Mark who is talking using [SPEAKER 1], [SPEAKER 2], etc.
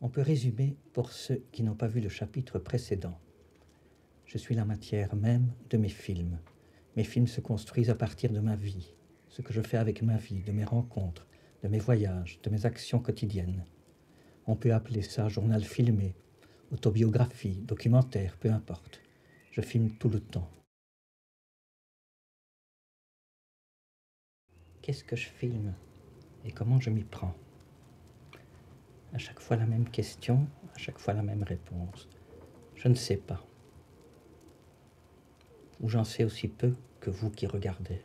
[SPEAKER 1] On peut résumer pour ceux qui n'ont pas vu le chapitre précédent. Je suis la matière même de mes films. Mes films se construisent à partir de ma vie, ce que je fais avec ma vie, de mes rencontres, de mes voyages, de mes actions quotidiennes. On peut appeler ça journal filmé, autobiographie, documentaire, peu importe. Je filme tout le temps. Qu'est-ce que je filme et comment je m'y prends? À chaque fois la même question, à chaque fois la même réponse. Je ne sais pas. Ou j'en sais aussi peu que vous qui regardez.